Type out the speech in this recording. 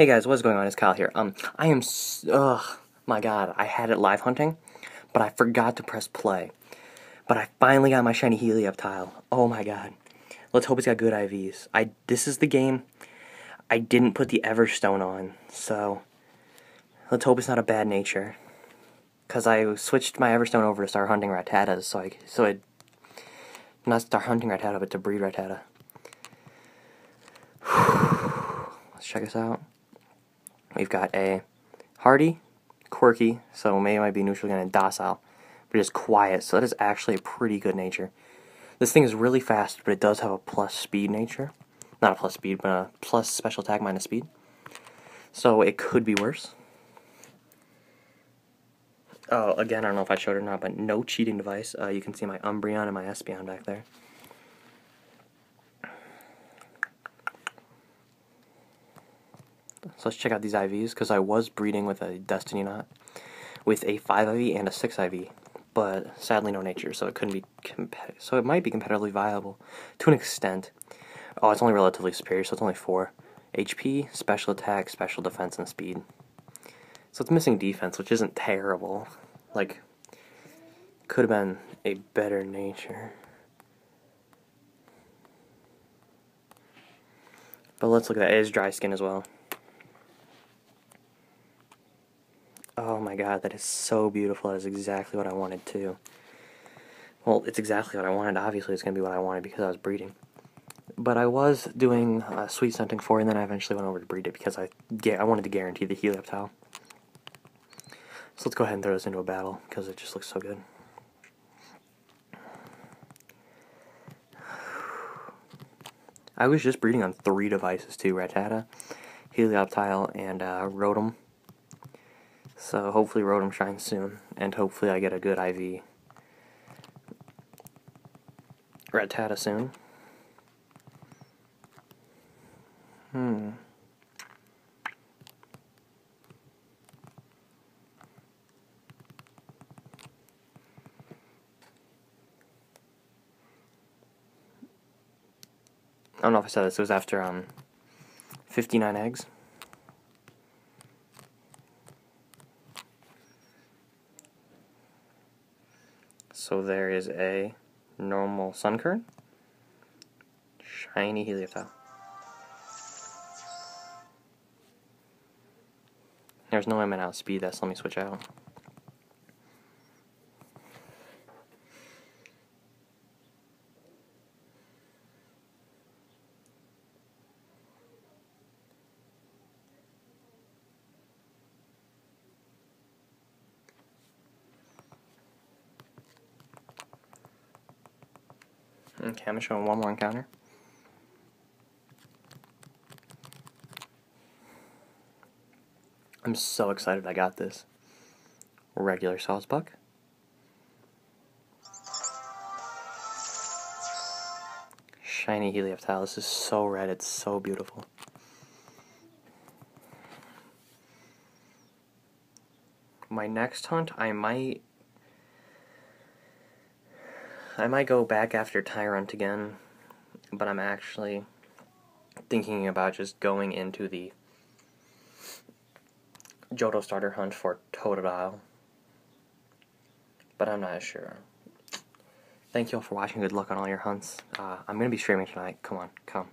Hey guys, what's going on? It's Kyle here. Um, I am, ugh, my god, I had it live hunting, but I forgot to press play. But I finally got my shiny Helioptile. Oh my god. Let's hope it's got good IVs. I, this is the game, I didn't put the Everstone on, so let's hope it's not a bad nature. Cause I switched my Everstone over to start hunting Rattatas, so I, so it, not start hunting Rattata, but to breed Rattata. Let's check this out. We've got a hardy, quirky, so may might be neutral and docile, but just quiet, so that is actually a pretty good nature. This thing is really fast, but it does have a plus speed nature. Not a plus speed, but a plus special attack minus speed. So it could be worse. Oh, again, I don't know if I showed it or not, but no cheating device. Uh, you can see my Umbreon and my Espeon back there. So let's check out these IVs, because I was breeding with a Destiny Knot, with a 5 IV and a 6 IV, but sadly no nature, so it couldn't be so it might be competitively viable, to an extent. Oh, it's only relatively superior, so it's only 4. HP, special attack, special defense, and speed. So it's missing defense, which isn't terrible. Like, could have been a better nature. But let's look at that. It is dry skin as well. Oh my god, that is so beautiful. That is exactly what I wanted too. Well, it's exactly what I wanted. Obviously, it's going to be what I wanted because I was breeding. But I was doing uh, sweet scenting for and then I eventually went over to breed it because I, I wanted to guarantee the Helioptile. So let's go ahead and throw this into a battle because it just looks so good. I was just breeding on three devices too, Rattata, Helioptile, and uh, Rotom. So hopefully Rotom shines soon, and hopefully I get a good IV. Rattata soon. Hmm. I don't know if I said this, it was after um 59 eggs. So there is a normal Sunkern, shiny Helioptile. There's no limit out speed, that's let me switch out. Okay, I'm showing one more encounter. I'm so excited I got this. Regular Sawsbuck. Shiny Helioptile. This is so red, it's so beautiful. My next hunt, I might I might go back after Tyrunt again, but I'm actually thinking about just going into the Johto starter hunt for Totodile. But I'm not sure. Thank you all for watching. Good luck on all your hunts. Uh, I'm going to be streaming tonight. Come on, come.